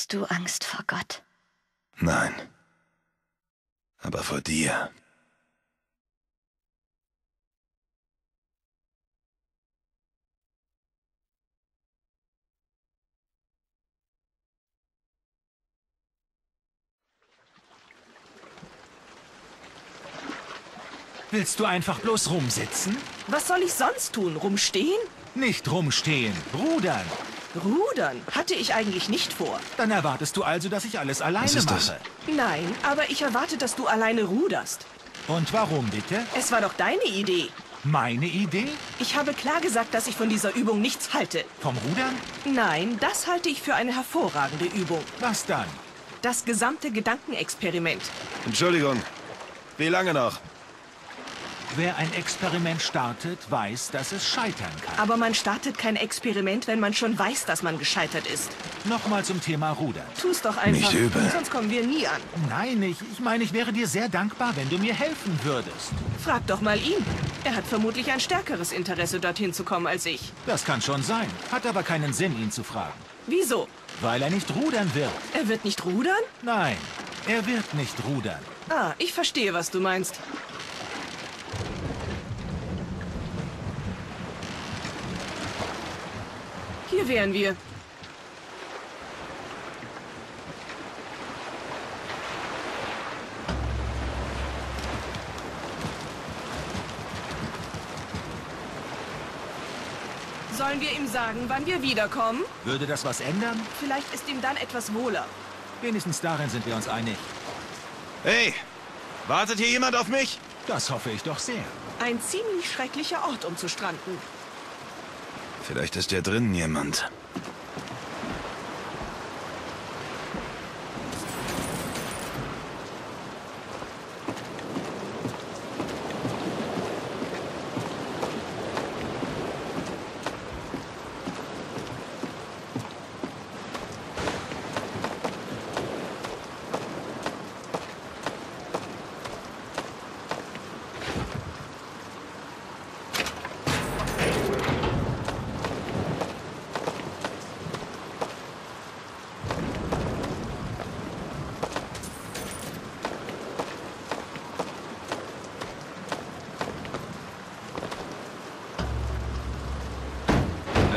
hast du Angst vor Gott? Nein. Aber vor dir. Willst du einfach bloß rumsitzen? Was soll ich sonst tun? Rumstehen? Nicht rumstehen, rudern. Rudern hatte ich eigentlich nicht vor. Dann erwartest du also, dass ich alles alleine Was ist das? mache. Nein, aber ich erwarte, dass du alleine ruderst. Und warum bitte? Es war doch deine Idee. Meine Idee? Ich habe klar gesagt, dass ich von dieser Übung nichts halte. Vom Rudern? Nein, das halte ich für eine hervorragende Übung. Was dann? Das gesamte Gedankenexperiment. Entschuldigung. Wie lange noch? Wer ein Experiment startet, weiß, dass es scheitern kann. Aber man startet kein Experiment, wenn man schon weiß, dass man gescheitert ist. Nochmal zum Thema Rudern. Tu's doch einfach. Nicht übel. Sonst kommen wir nie an. Nein, ich, ich meine, ich wäre dir sehr dankbar, wenn du mir helfen würdest. Frag doch mal ihn. Er hat vermutlich ein stärkeres Interesse, dorthin zu kommen als ich. Das kann schon sein. Hat aber keinen Sinn, ihn zu fragen. Wieso? Weil er nicht rudern wird. Er wird nicht rudern? Nein, er wird nicht rudern. Ah, ich verstehe, was du meinst. Hier wären wir. Sollen wir ihm sagen, wann wir wiederkommen? Würde das was ändern? Vielleicht ist ihm dann etwas wohler. Wenigstens darin sind wir uns einig. Hey! Wartet hier jemand auf mich? Das hoffe ich doch sehr. Ein ziemlich schrecklicher Ort, um zu stranden. Vielleicht ist hier drinnen jemand.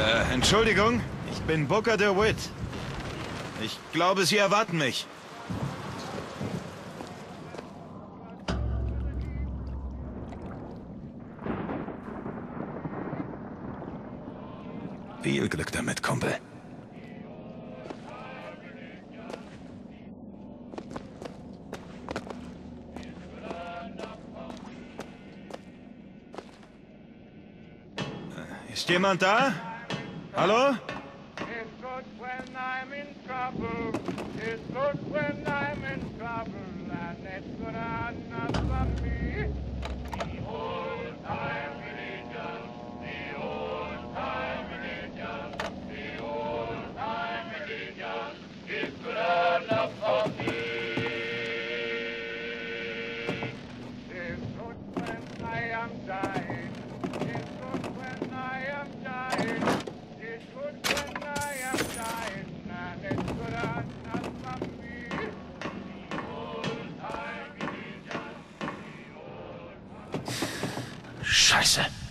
Äh, Entschuldigung, ich bin Booker DeWitt. Ich glaube, Sie erwarten mich. Viel Glück damit, Kumpel. Äh, Ist jemand da? Hallo? It's good when I'm in trouble. It's good when I'm in trouble. And it's good enough for me. The time Scheiße.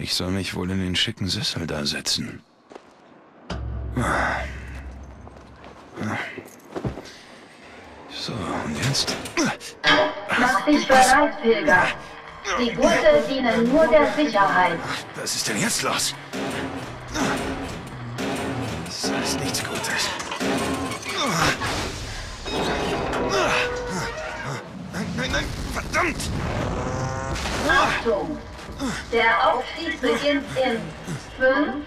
Ich soll mich wohl in den schicken Sessel da setzen. So, und jetzt? Mach dich bereit, Pilger. Die Gurte dienen nur der Sicherheit. Was ist denn jetzt los? Das ist alles nichts Gutes. Nein, nein, nein, verdammt! Achtung! Der Aufstieg beginnt in 5,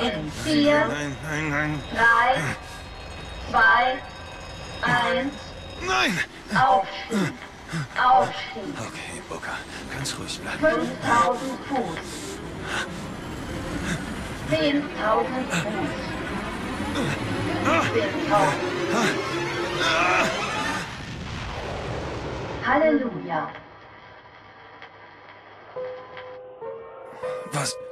in 4, Nein, nein, nein, 3, 2, 1. nein! Aufstieg. Aufstieg. Okay, Booker, ganz ruhig bleiben. 5000 Fuß. 10.000 Fuß. 15.000. Halleluja. Was?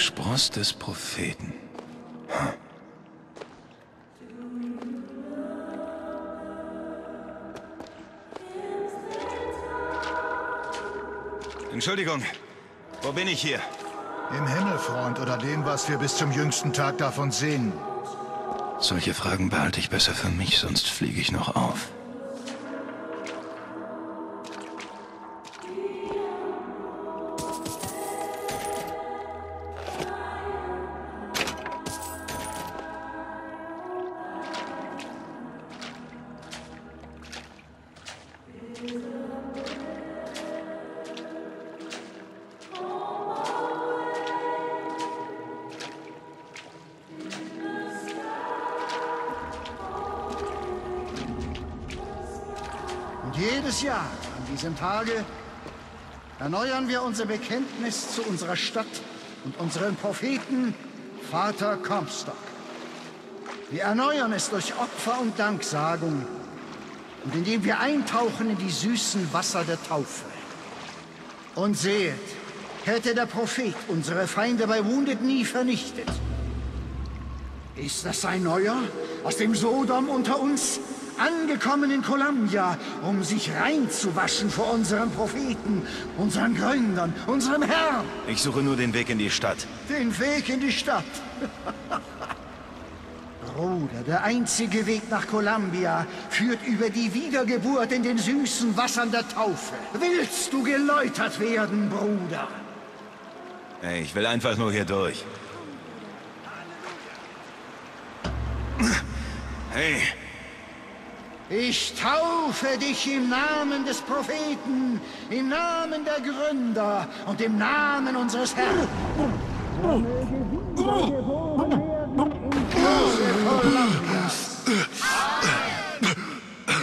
Spross des Propheten. Hm. Entschuldigung, wo bin ich hier? Im Himmel, Freund, oder dem, was wir bis zum jüngsten Tag davon sehen. Solche Fragen behalte ich besser für mich, sonst fliege ich noch auf. Jedes Jahr an diesem Tage erneuern wir unser Bekenntnis zu unserer Stadt und unserem Propheten, Vater Comstock. Wir erneuern es durch Opfer und Danksagung und indem wir eintauchen in die süßen Wasser der Taufe. Und seht, hätte der Prophet unsere Feinde bei Wounded nie vernichtet. Ist das ein Neuer aus dem Sodom unter uns, angekommen in Columbia, um sich reinzuwaschen vor unserem Propheten, unseren Gründern, unserem Herrn? Ich suche nur den Weg in die Stadt. Den Weg in die Stadt. Bruder, der einzige Weg nach Columbia führt über die Wiedergeburt in den süßen Wassern der Taufe. Willst du geläutert werden, Bruder? Hey, ich will einfach nur hier durch. Hey, Ich taufe dich im Namen des Propheten, im Namen der Gründer und im Namen unseres Herrn.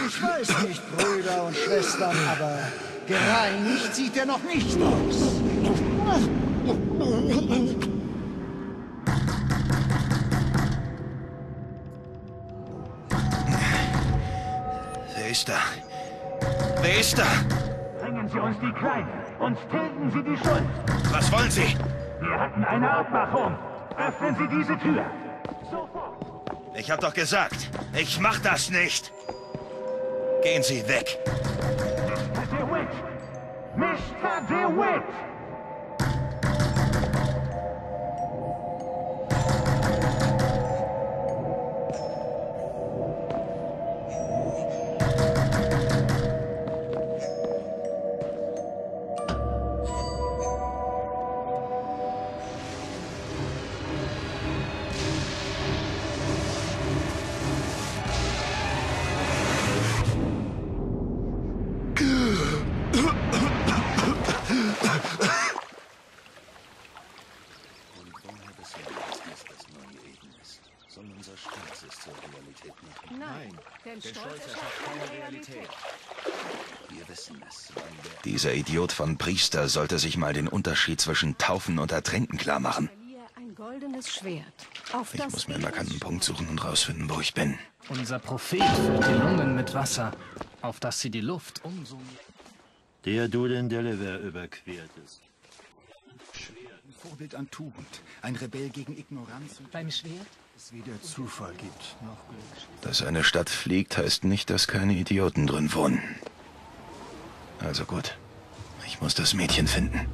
Ich weiß nicht, Brüder und Schwestern, aber gereinigt sieht er noch nicht aus. Ist da? Wer ist da? Bringen Sie uns die Kleinen. Uns tilgen Sie die Schuld. Was wollen Sie? Wir hatten eine Abmachung. Öffnen Sie diese Tür. Ich hab doch gesagt, ich mach das nicht. Gehen Sie weg. Mr. DeWitt! Mr. DeWitt! Nein, denn Stolz erschafft keine Realität. Dieser Idiot von Priester sollte sich mal den Unterschied zwischen Taufen und Ertränken klar machen. Ein goldenes Schwert. Auf Ich das muss mir einen wir markanten Punkt suchen und rausfinden, wo ich bin. Unser Prophet füllt die Lungen mit Wasser, auf dass sie die Luft umso mehr... Der du den Delaware überquert ist. Ein Vorbild an Tugend, ein Rebell gegen Ignoranz und Beim Schwert? Es weder Zufall gibt noch Glück. Dass eine Stadt fliegt, heißt nicht, dass keine Idioten drin wohnen. Also gut. Ich muss das Mädchen finden.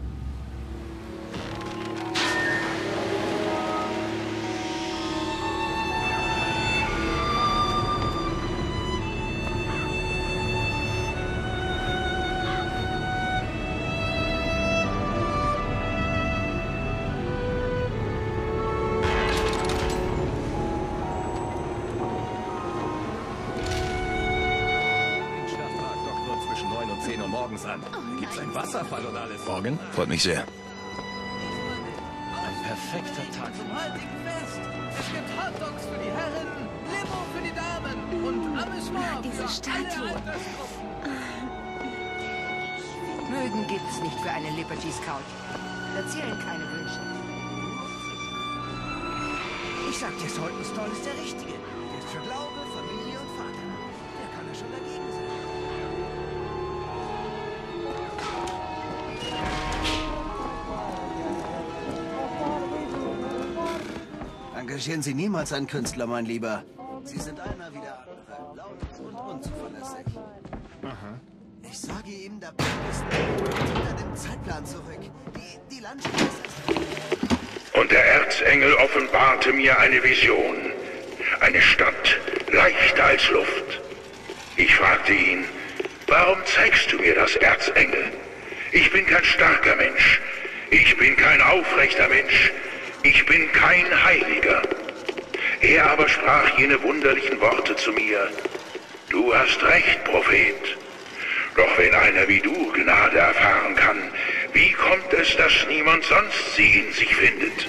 Freut mich sehr. Ein perfekter Tag Zum heutigen Fest. Es gibt Hotdogs für die Herren, Limo für die Damen und Amüsement Diese Statue. Altersgruppen. Mögen gibt's nicht für eine Liberty Scout. Da zählen keine Wünsche. Ich sag dir, Soldenstall ist der Richtige. Der ist für Glaube, Engagieren Sie niemals einen Künstler, mein Lieber. Sie sind einer wie der andere. Laut und unzuverlässig. Ich sage ihm, der Plan ist hinter dem Zeitplan zurück. Die, die Landschaft ist Und der Erzengel offenbarte mir eine Vision. Eine Stadt, leichter als Luft. Ich fragte ihn, warum zeigst du mir das, Erzengel? Ich bin kein starker Mensch. Ich bin kein aufrechter Mensch. Ich bin kein Heiliger. Er aber sprach jene wunderlichen Worte zu mir. Du hast recht, Prophet. Doch wenn einer wie du Gnade erfahren kann, wie kommt es, dass niemand sonst sie in sich findet?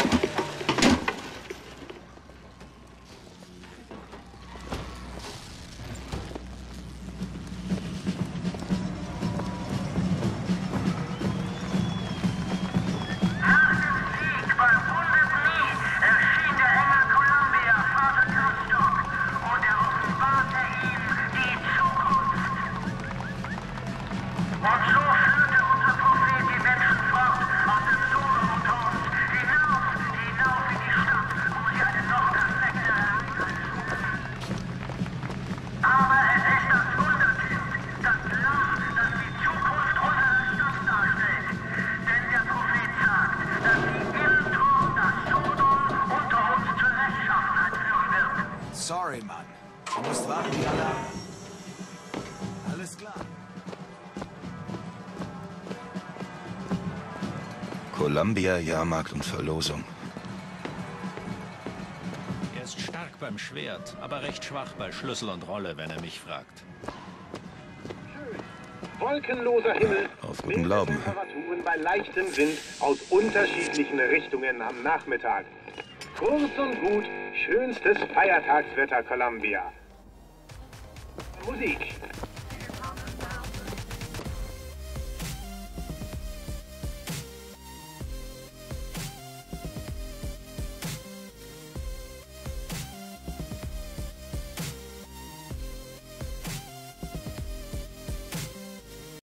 Columbia, Jahrmarkt und Verlosung. Er ist stark beim Schwert, aber recht schwach bei Schlüssel und Rolle, wenn er mich fragt. Wolkenloser Himmel. Auf guten Glauben. Temperaturen bei leichtem Wind aus unterschiedlichen Richtungen am Nachmittag. Kurz und gut, schönstes Feiertagswetter Columbia. Musik.